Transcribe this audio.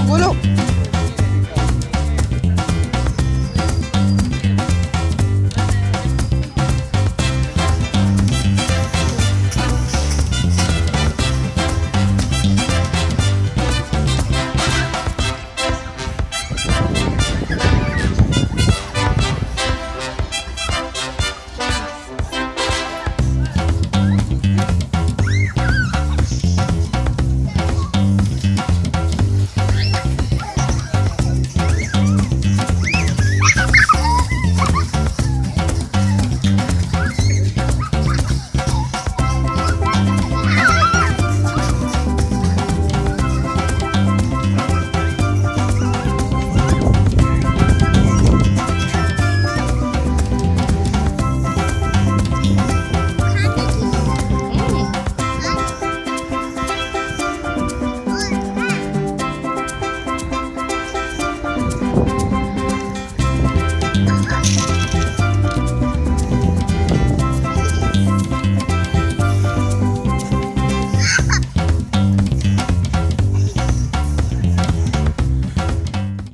¡Oh!